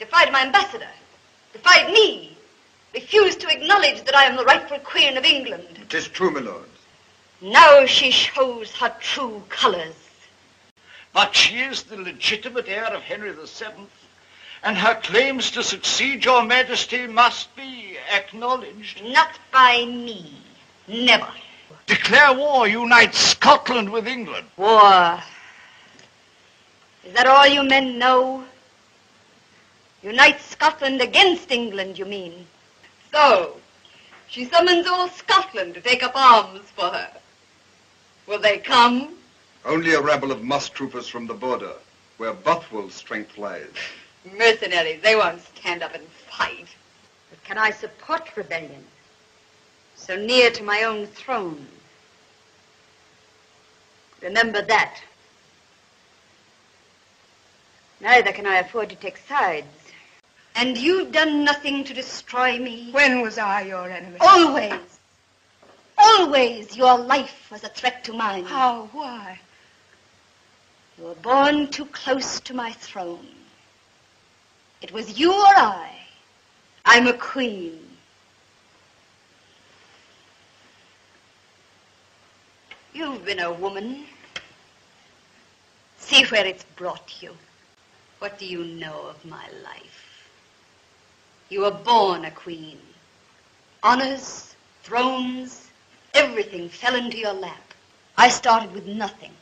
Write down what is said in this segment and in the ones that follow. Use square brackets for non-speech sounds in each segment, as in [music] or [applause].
defied my ambassador, defied me, refused to acknowledge that I am the rightful Queen of England. It is true, my lord. Now she shows her true colors. But she is the legitimate heir of Henry VII, and her claims to succeed your majesty must be acknowledged. Not by me. Never. Declare war, unite Scotland with England. War. Is that all you men know? Unite Scotland against England, you mean? So, she summons all Scotland to take up arms for her. Will they come? Only a rabble of moss troopers from the border, where Bothwell's strength lies. Mercenaries, they won't stand up and fight. But can I support rebellion? So near to my own throne. Remember that. Neither can I afford to take sides. And you've done nothing to destroy me. When was I your enemy? Always. Always your life was a threat to mine. How? Why? You were born too close to my throne. It was you or I. I'm a queen. You've been a woman. See where it's brought you. What do you know of my life? You were born a queen. Honors, thrones, everything fell into your lap. I started with nothing,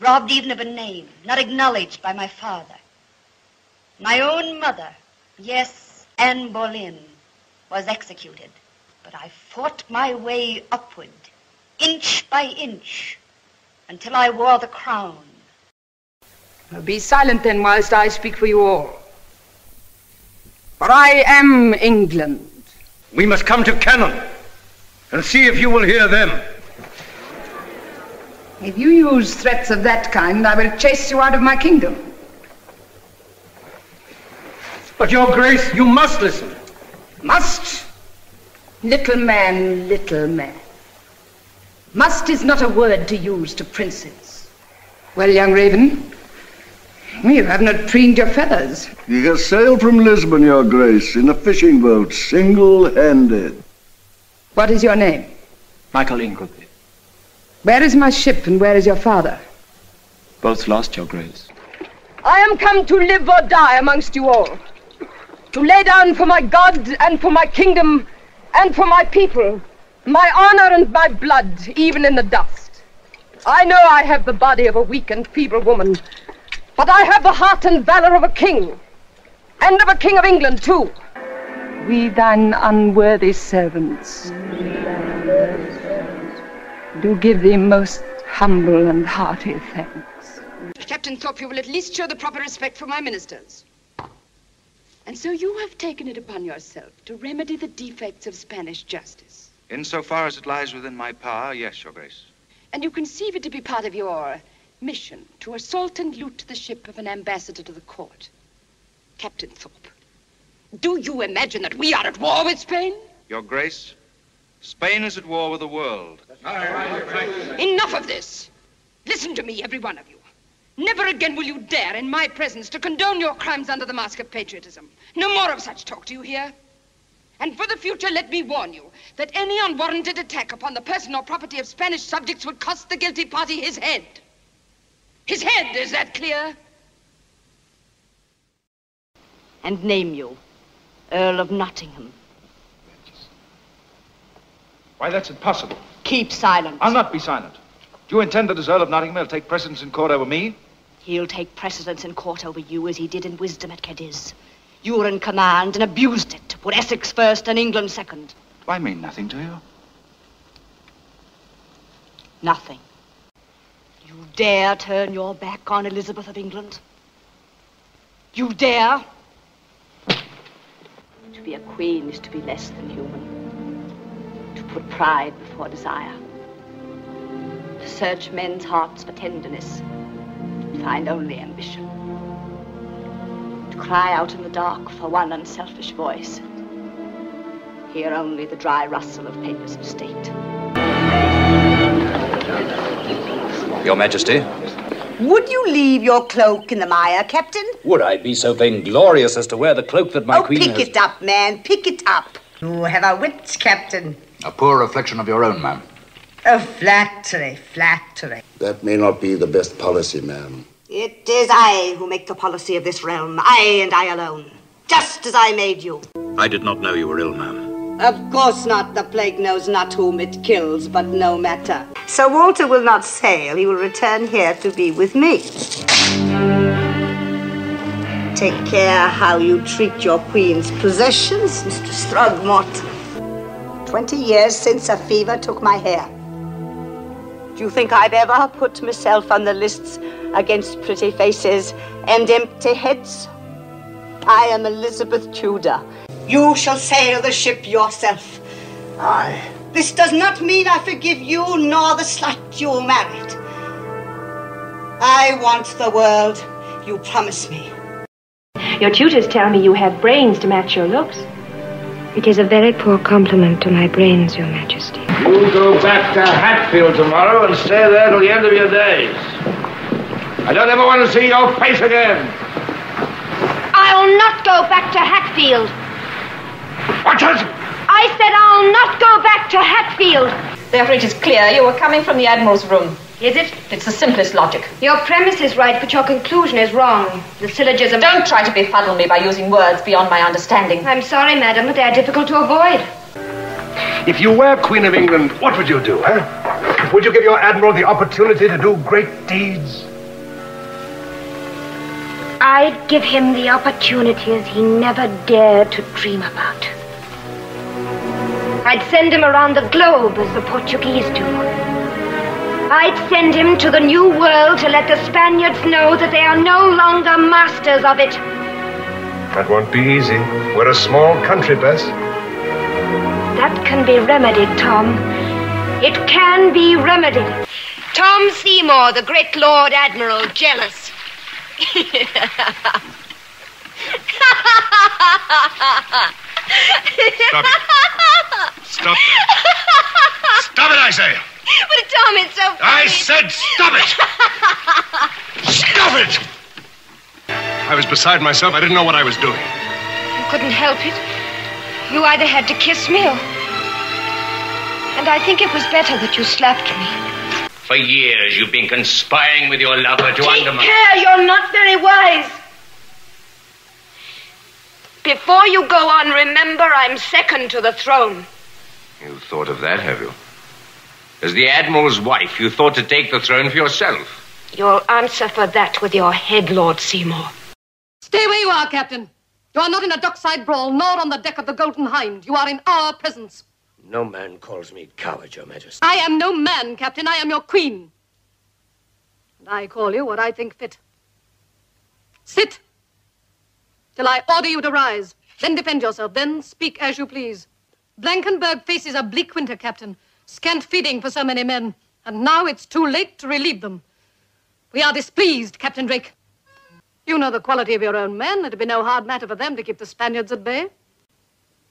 robbed even of a name, not acknowledged by my father. My own mother, yes, Anne Boleyn, was executed. But I fought my way upward, inch by inch, until I wore the crown. Be silent then whilst I speak for you all. For I am England. We must come to Cannon and see if you will hear them. If you use threats of that kind, I will chase you out of my kingdom. But, Your Grace, you must listen. Must? Little man, little man. Must is not a word to use to princes. Well, young Raven, you have not preened your feathers. You has sailed from Lisbon, Your Grace, in a fishing boat, single-handed. What is your name? Michael Ingolby. Where is my ship and where is your father? Both lost, Your Grace. I am come to live or die amongst you all. To lay down for my God and for my kingdom and for my people my honor and my blood, even in the dust. I know I have the body of a weak and feeble woman, but I have the heart and valor of a king, and of a king of England, too. We thine unworthy servants do give thee most humble and hearty thanks. Captain Thorpe, you will at least show the proper respect for my ministers. And so you have taken it upon yourself to remedy the defects of Spanish justice. Insofar as it lies within my power, yes, Your Grace. And you conceive it to be part of your mission to assault and loot the ship of an ambassador to the court. Captain Thorpe, do you imagine that we are at war with Spain? Your Grace, Spain is at war with the world. Enough of this. Listen to me, every one of you. Never again will you dare, in my presence, to condone your crimes under the mask of patriotism. No more of such talk, do you hear? And for the future, let me warn you that any unwarranted attack upon the person or property of Spanish subjects would cost the guilty party his head. His head, is that clear? And name you, Earl of Nottingham. Why, that's impossible. Keep silent. I'll not be silent. Do you intend that as Earl of Nottingham he'll take precedence in court over me? He'll take precedence in court over you as he did in wisdom at Cadiz. You were in command and abused it, to put Essex first and England second. Do I mean nothing to you? Nothing. You dare turn your back on Elizabeth of England? You dare? To be a queen is to be less than human. To put pride before desire. To search men's hearts for tenderness. Find only ambition. To cry out in the dark for one unselfish voice. Hear only the dry rustle of papers of state. Your Majesty. Would you leave your cloak in the mire, Captain? Would I be so vainglorious as to wear the cloak that my oh, queen pick has... it up, man. Pick it up. You have a wit, Captain. A poor reflection of your own, ma'am. Oh, flattery, flattery. That may not be the best policy, ma'am. It is I who make the policy of this realm. I and I alone. Just as I made you. I did not know you were ill, ma'am. Of course not. The plague knows not whom it kills, but no matter. Sir Walter will not sail. He will return here to be with me. Take care how you treat your queen's possessions, Mr. Throgmorton. Twenty years since a fever took my hair. Do you think I've ever put myself on the lists against pretty faces and empty heads? I am Elizabeth Tudor. You shall sail the ship yourself. Aye. This does not mean I forgive you nor the slut you married. I want the world you promised me. Your tutors tell me you have brains to match your looks. It is a very poor compliment to my brains, Your Majesty. You go back to Hatfield tomorrow and stay there till the end of your days. I don't ever want to see your face again. I'll not go back to Hatfield. What is I said I'll not go back to Hatfield. Therefore, it is clear you were coming from the Admiral's room. Is it? It's the simplest logic. Your premise is right, but your conclusion is wrong. The syllogism. Don't try to befuddle me by using words beyond my understanding. I'm sorry, madam, but they are difficult to avoid. If you were Queen of England, what would you do, huh? Would you give your admiral the opportunity to do great deeds? I'd give him the opportunities he never dared to dream about. I'd send him around the globe as the Portuguese do. I'd send him to the New World to let the Spaniards know that they are no longer masters of it. That won't be easy. We're a small country, Bess. That can be remedied, Tom. It can be remedied. Tom Seymour, the great Lord Admiral, jealous. Stop it. Stop. Stop it, I say. But Tom, it's so funny. I said stop it. Stop it. I was beside myself. I didn't know what I was doing. You couldn't help it. You either had to kiss me or. And I think it was better that you slapped me. For years you've been conspiring with your lover to Take undermine. care, you're not very wise. Before you go on, remember I'm second to the throne. You thought of that, have you? As the Admiral's wife, you thought to take the throne for yourself. You'll answer for that with your head, Lord Seymour. Stay where you are, Captain. You are not in a dockside brawl, nor on the deck of the Golden Hind. You are in our presence. No man calls me coward, Your Majesty. I am no man, Captain. I am your queen. And I call you what I think fit. Sit till I order you to rise. Then defend yourself. Then speak as you please. Blankenberg faces a bleak winter, Captain. Scant feeding for so many men. And now it's too late to relieve them. We are displeased, Captain Drake. You know the quality of your own men. It'd be no hard matter for them to keep the Spaniards at bay.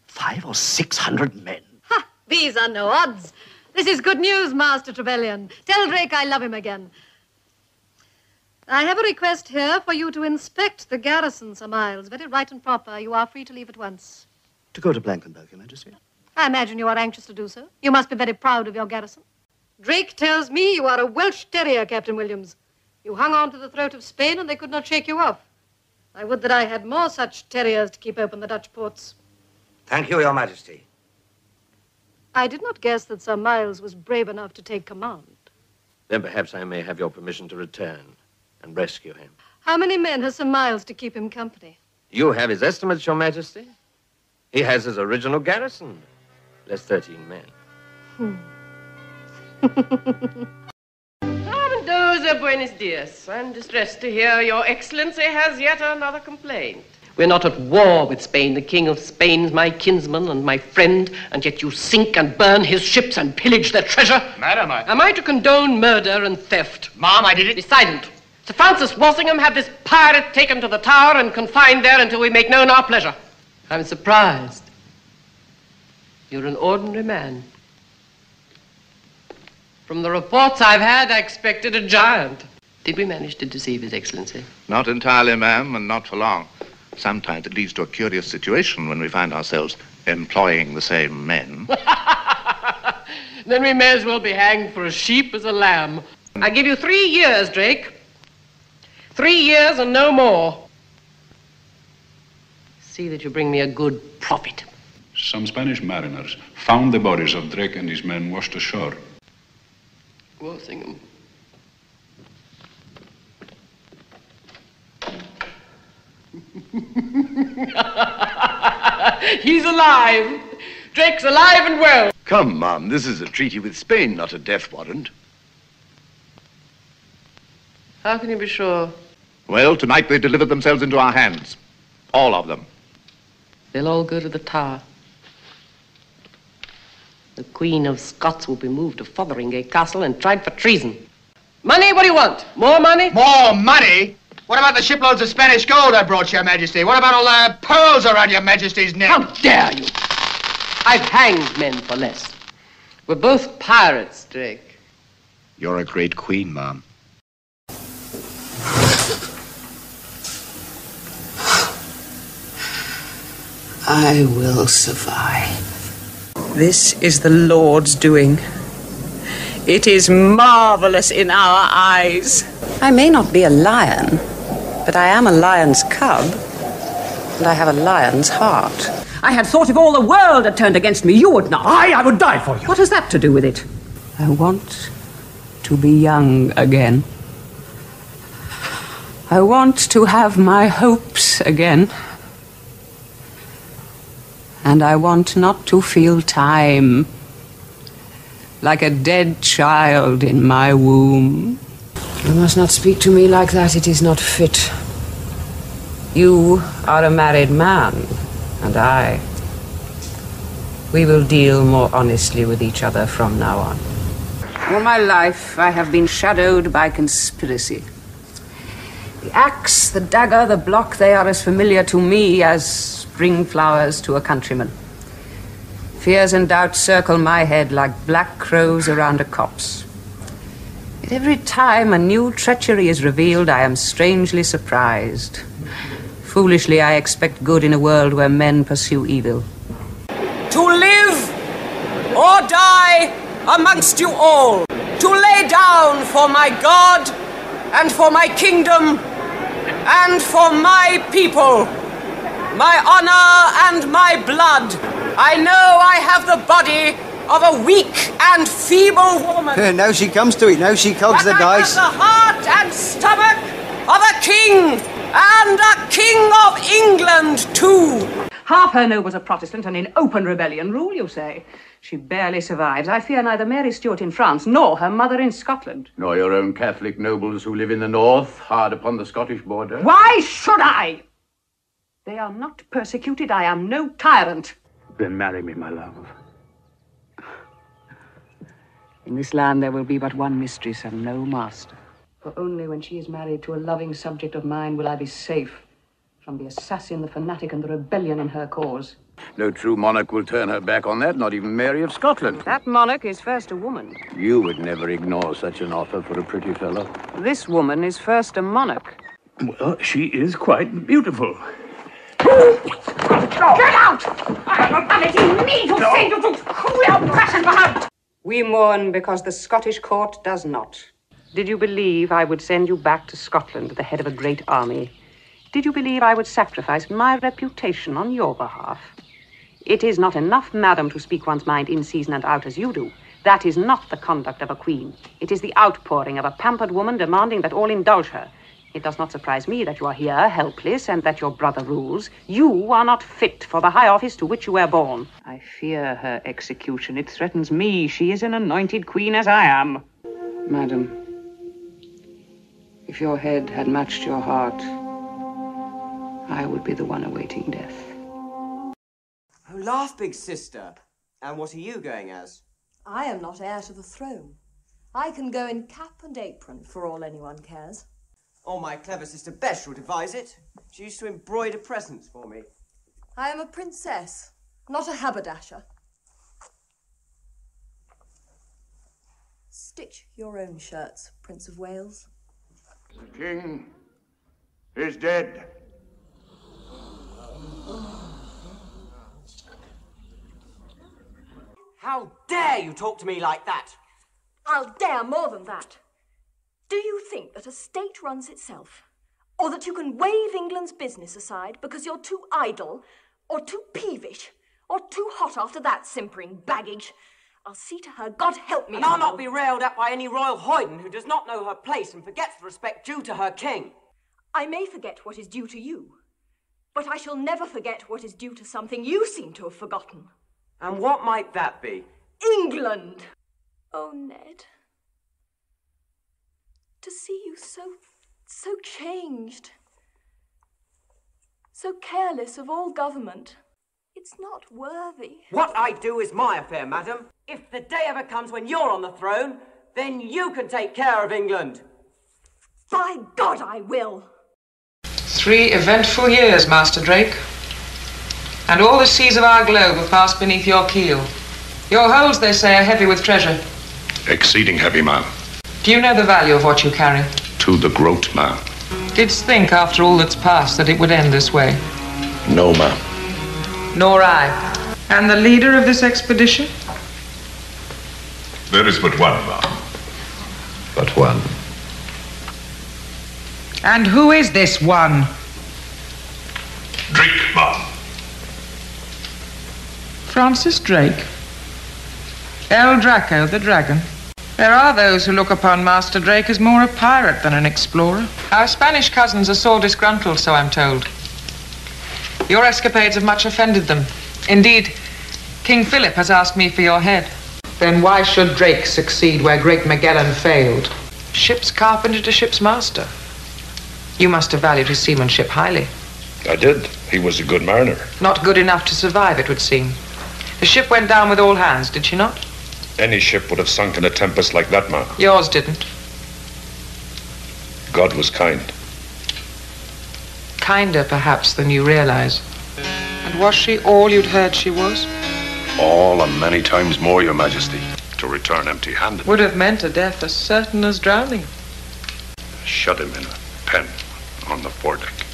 Five or six hundred men. Ha! These are no odds. This is good news, Master Trevelyan. Tell Drake I love him again. I have a request here for you to inspect the garrison, Sir Miles. Very right and proper. You are free to leave at once. To go to Blankenberg, Your Majesty. I imagine you are anxious to do so. You must be very proud of your garrison. Drake tells me you are a Welsh terrier, Captain Williams. You hung on to the throat of Spain and they could not shake you off. I would that I had more such terriers to keep open the Dutch ports. Thank you, Your Majesty. I did not guess that Sir Miles was brave enough to take command. Then perhaps I may have your permission to return and rescue him. How many men has Sir Miles to keep him company? You have his estimates, Your Majesty. He has his original garrison. Less 13 men. Hmm. [laughs] Mendoza, buenos dias. I'm distressed to hear Your Excellency has yet another complaint. We're not at war with Spain. The King of Spain's my kinsman and my friend, and yet you sink and burn his ships and pillage their treasure. Madam, I... Am I to condone murder and theft? Ma'am, I did it. Be silent. Sir Francis Walsingham have this pirate taken to the tower and confined there until we make known our pleasure. I'm surprised. You're an ordinary man. From the reports I've had, I expected a giant. Did we manage to deceive His Excellency? Not entirely, ma'am, and not for long. Sometimes it leads to a curious situation when we find ourselves employing the same men. [laughs] Then we may as well be hanged for a sheep as a lamb. I give you three years, Drake. Three years and no more. See that you bring me a good profit. Some Spanish mariners found the bodies of Drake and his men washed ashore. Walsingham. [laughs] He's alive. Drake's alive and well. Come, Mum, this is a treaty with Spain, not a death warrant. How can you be sure? Well, tonight they delivered themselves into our hands. All of them. They'll all go to the Tower. The Queen of Scots will be moved to Fotheringay Castle and tried for treason. Money, what do you want? More money? More money? What about the shiploads of Spanish gold I brought Your Majesty? What about all the pearls around Your Majesty's neck? How dare you? I've hanged men for less. We're both pirates, Drake. You're a great queen, Mom. I will survive. This is the Lord's doing. It is marvelous in our eyes. I may not be a lion, but I am a lion's cub, and I have a lion's heart. I had thought if all the world had turned against me, you would not. I, I would die for you. What has that to do with it? I want to be young again. I want to have my hopes again. And I want not to feel time like a dead child in my womb. You must not speak to me like that. It is not fit. You are a married man, and I. We will deal more honestly with each other from now on. All my life, I have been shadowed by conspiracy. The axe, the dagger, the block, they are as familiar to me as spring flowers to a countryman. Fears and doubts circle my head like black crows around a copse. Yet every time a new treachery is revealed, I am strangely surprised. Foolishly, I expect good in a world where men pursue evil. To live or die amongst you all, to lay down for my God and for my kingdom and for my people, my honor and my blood. I know I have the body of a weak and feeble woman. now she comes to it. Now she cogs the I dice. have the heart and stomach of a king and a king of England too. Half her nobles are Protestant and in open rebellion rule, you say. She barely survives. I fear neither Mary Stuart in France nor her mother in Scotland. Nor your own Catholic nobles who live in the north, hard upon the Scottish border. Why should I? They are not persecuted. I am no tyrant. Then marry me, my love. In this land there will be but one mistress and no master. For only when she is married to a loving subject of mine will I be safe from the assassin, the fanatic, and the rebellion in her cause. No true monarch will turn her back on that, not even Mary of Scotland. That monarch is first a woman. You would never ignore such an offer for a pretty fellow. This woman is first a monarch. Well, she is quite beautiful. Get out! I have vanity me to say you to cruel passion for her. We mourn because the Scottish court does not. Did you believe I would send you back to Scotland at the head of a great army? Did you believe I would sacrifice my reputation on your behalf? It is not enough, madam, to speak one's mind in season and out as you do. That is not the conduct of a queen. It is the outpouring of a pampered woman demanding that all indulge her. It does not surprise me that you are here, helpless, and that your brother rules. You are not fit for the high office to which you were born. I fear her execution. It threatens me. She is an anointed queen as I am. Madam, if your head had matched your heart, I would be the one awaiting death. Oh, laugh, big sister. And what are you going as? I am not heir to the throne. I can go in cap and apron for all anyone cares. Oh, my clever sister Bess will devise it. She used to embroider presents for me. I am a princess, not a haberdasher. Stitch your own shirts, Prince of Wales. The king is dead. How dare you talk to me like that? I'll dare more than that. Do you think that a state runs itself? Or that you can wave England's business aside because you're too idle, or too peevish, or too hot after that simpering baggage? I'll see to her, God help me. And I'll not be railed at by any royal hoyden who does not know her place and forgets the respect due to her king. I may forget what is due to you, but I shall never forget what is due to something you seem to have forgotten. And what might that be? England! Oh, Ned. To see you so, so changed. So careless of all government. It's not worthy. What I do is my affair, madam. If the day ever comes when you're on the throne, then you can take care of England. By God, I will! Three eventful years, Master Drake. And all the seas of our globe have passed beneath your keel. Your holds, they say, are heavy with treasure. Exceeding heavy, ma'am. Do you know the value of what you carry? To the groat, ma'am. Didst think, after all that's passed, that it would end this way? No, ma'am. Nor I. And the leader of this expedition? There is but one, ma'am. But one. And who is this one? Drake, ma'am. Francis Drake. El Draco, the dragon. There are those who look upon Master Drake as more a pirate than an explorer. Our Spanish cousins are sore disgruntled, so I'm told. Your escapades have much offended them. Indeed, King Philip has asked me for your head. Then why should Drake succeed where great Magellan failed? Ship's carpenter to ship's master. You must have valued his seamanship highly. I did. He was a good mariner. Not good enough to survive, it would seem. The ship went down with all hands, did she not? Any ship would have sunk in a tempest like that, ma'am. Yours didn't. God was kind. Kinder, perhaps, than you realize. And was she all you'd heard she was? All and many times more, Your Majesty. To return empty handed. Would have meant a death as certain as drowning. Shut him in a pen on the foredeck.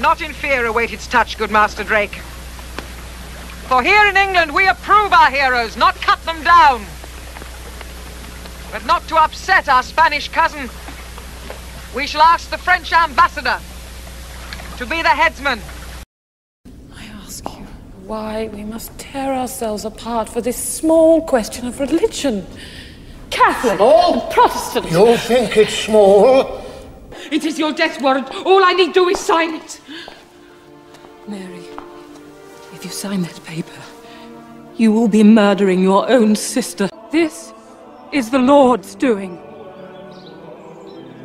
Not in fear await its touch, good Master Drake. For here in England we approve our heroes, not cut them down. But not to upset our Spanish cousin, we shall ask the French ambassador to be the headsman. I ask you why we must tear ourselves apart for this small question of religion. Catholic Small? and Protestant. You think it's small? It is your death warrant. All I need do is sign it. If you sign that paper, you will be murdering your own sister. This is the Lord's doing.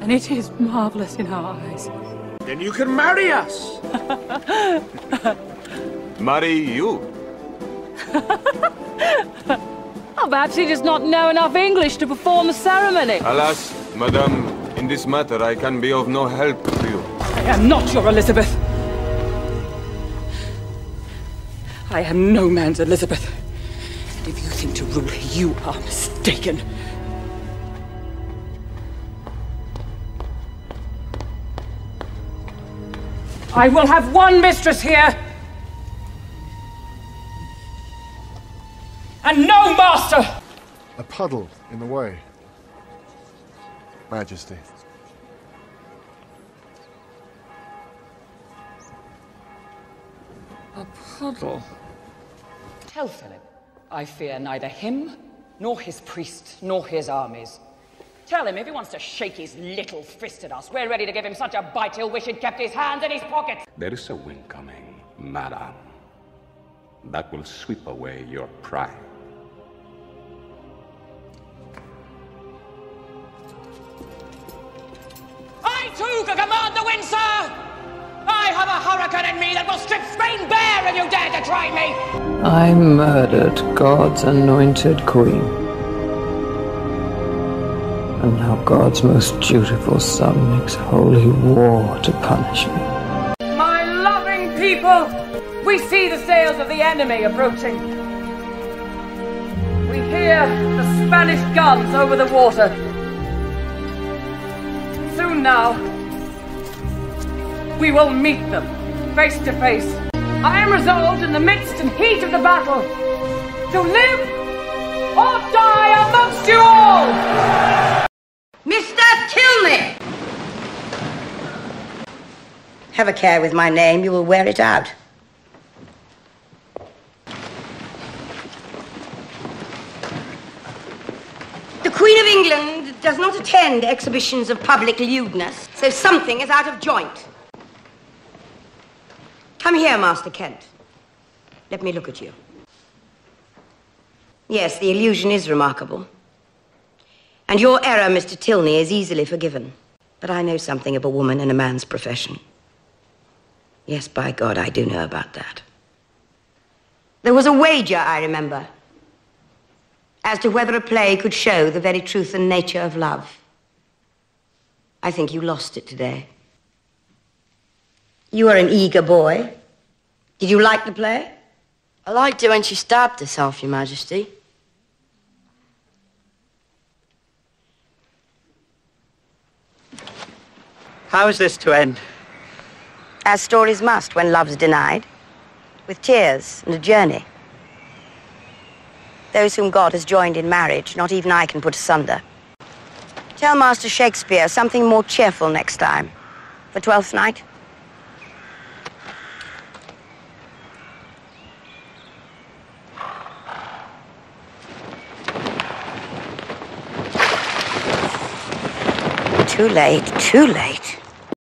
And it is marvelous in our eyes. Then you can marry us. [laughs] Marry you. [laughs] Oh, perhaps he does not know enough English to perform the ceremony. Alas, madame, in this matter I can be of no help to you. I am not your Elizabeth. I am no man's Elizabeth. And if you think to rule here, you are mistaken. I will have one mistress here. And no master! A puddle in the way. Majesty. A puddle. Tell Philip, I fear neither him, nor his priests, nor his armies. Tell him if he wants to shake his little fist at us, we're ready to give him such a bite he'll wish he'd kept his hands in his pockets. There is a wind coming, madam, that will sweep away your pride. I too can command the wind, sir! I have a hurricane in me that will strip Spain bare if you dare to try me! I murdered God's anointed queen. And now God's most dutiful son makes holy war to punish me. My loving people, we see the sails of the enemy approaching. We hear the Spanish guns over the water. Soon now, we will meet them, face to face. I am resolved in the midst and heat of the battle to live or die amongst you all! Mr. Tilney! Have a care with my name, you will wear it out. The Queen of England does not attend exhibitions of public lewdness, so something is out of joint. Come here, Master Kent. Let me look at you. Yes, the illusion is remarkable. And your error, Mr. Tilney, is easily forgiven. But I know something of a woman and a man's profession. Yes, by God, I do know about that. There was a wager, I remember, as to whether a play could show the very truth and nature of love. I think you lost it today. You are an eager boy. Did you like the play? I liked it when she stabbed herself, Your Majesty. How is this to end? As stories must when love's denied, with tears and a journey. Those whom God has joined in marriage, not even I can put asunder. Tell Master Shakespeare something more cheerful next time. For Twelfth Night. too late, too late.